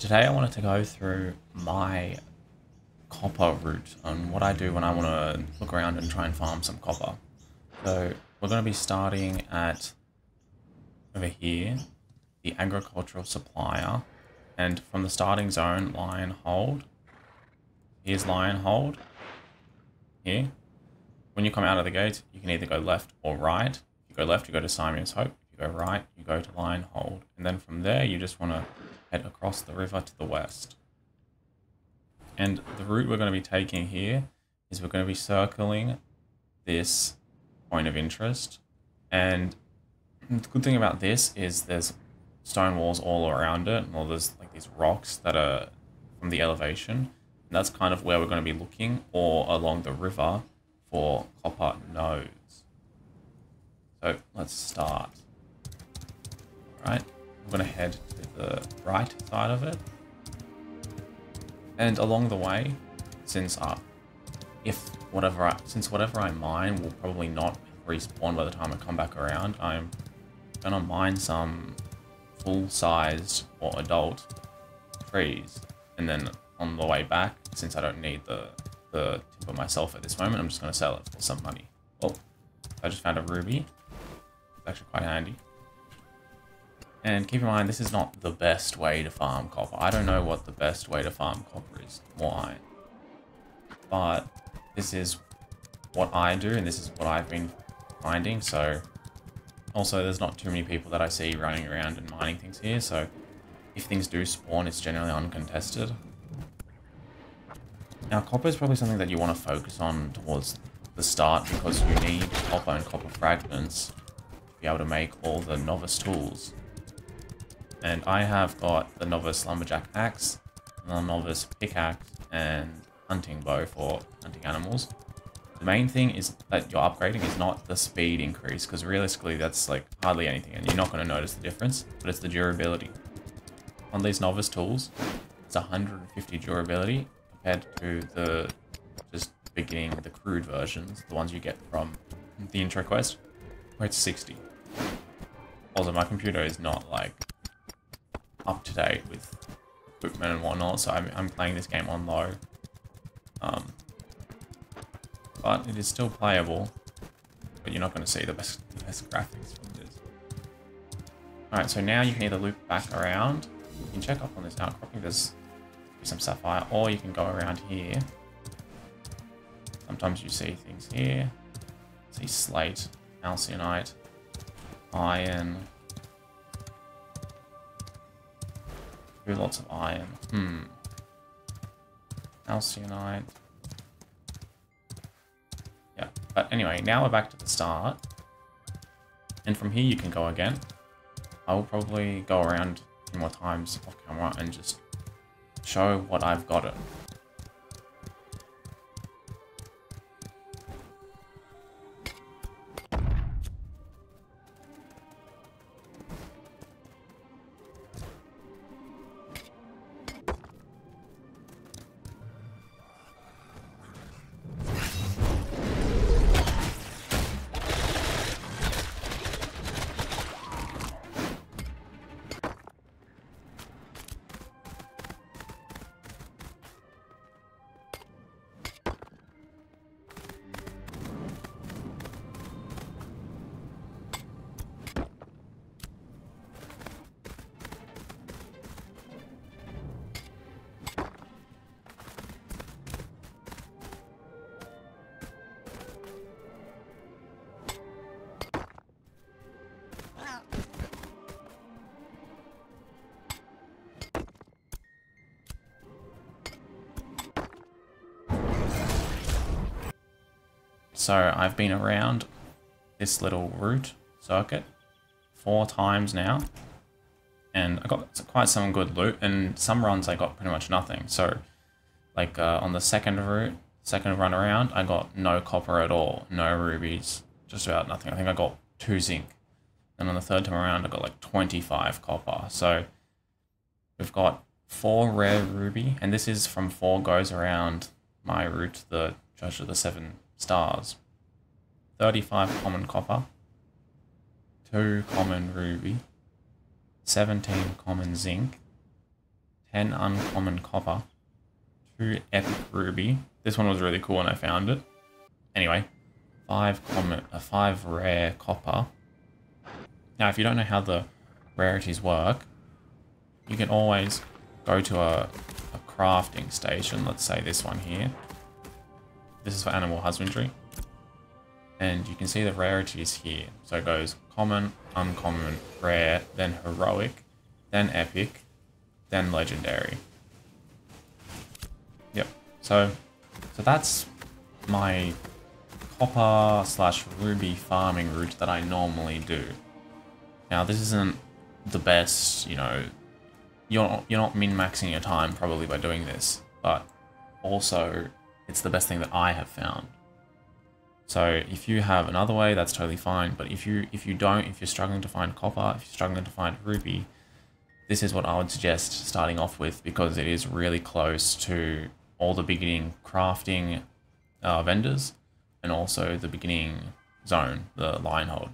Today I wanted to go through my copper route and what I do when I want to look around and try and farm some copper. So we're going to be starting at over here, the agricultural supplier, and from the starting zone, lion hold. Here's Lionhold. Here. When you come out of the gate, you can either go left or right. If you go left, you go to Simon's Hope. If you go right, you go to Lionhold. And then from there, you just want to head across the river to the west. And the route we're going to be taking here is we're going to be circling this point of interest. And the good thing about this is there's stone walls all around it, or there's like these rocks that are from the elevation. And that's kind of where we're going to be looking, or along the river for copper nodes. So let's start. All right, I'm going to head to the right side of it. And along the way, since uh, if whatever I, since whatever I mine will probably not respawn by the time I come back around, I'm gonna mine some full-sized or adult trees, and then on the way back, since I don't need the the timber myself at this moment, I'm just gonna sell it for some money. Oh, I just found a ruby. It's actually quite handy. And keep in mind, this is not the best way to farm copper. I don't know what the best way to farm copper is. Why? But this is what I do, and this is what I've been finding, so... Also, there's not too many people that I see running around and mining things here, so if things do spawn, it's generally uncontested. Now, copper is probably something that you want to focus on towards the start because you need copper and copper fragments to be able to make all the novice tools. And I have got the Novice Lumberjack Axe, the Novice Pickaxe, and Hunting Bow for hunting animals. The main thing is that you're upgrading is not the speed increase, because realistically that's like hardly anything, and you're not going to notice the difference, but it's the durability. On these Novice tools, it's 150 durability compared to the just beginning, the crude versions, the ones you get from the intro quest, where it's 60. Also, my computer is not like up to date with equipment and whatnot, so I'm, I'm playing this game on low. Um, but it is still playable, but you're not going to see the best, the best graphics from this. Alright, so now you can either loop back around, you can check up on this outcropping, there's some sapphire, or you can go around here. Sometimes you see things here, see slate, alcyonite, iron, lots of iron. Hmm. Alcyonite. Yeah, but anyway, now we're back to the start. And from here you can go again. I will probably go around more times off camera and just show what I've got it. So I've been around this little route circuit four times now. And I got quite some good loot, and some runs I got pretty much nothing. So, like uh, on the second route, second run around, I got no copper at all, no rubies, just about nothing. I think I got two zinc. And on the third time around, I got like 25 copper. So, we've got four rare ruby, and this is from four goes around my route, the Church of the Seven stars. 35 common copper, 2 common ruby, 17 common zinc, 10 uncommon copper, 2 epic ruby. This one was really cool when I found it. Anyway, 5 common, uh, 5 rare copper. Now, if you don't know how the rarities work, you can always go to a, a crafting station. Let's say this one here. This is for animal husbandry. And you can see the rarities here. So it goes common, uncommon, rare, then heroic, then epic, then legendary. Yep. So, so that's my copper slash ruby farming route that I normally do. Now, this isn't the best, you know, you're not, you're not min-maxing your time probably by doing this, but also it's the best thing that I have found. So if you have another way, that's totally fine. But if you if you don't, if you're struggling to find copper, if you're struggling to find ruby, this is what I would suggest starting off with because it is really close to all the beginning crafting uh, vendors and also the beginning zone, the Lionhold.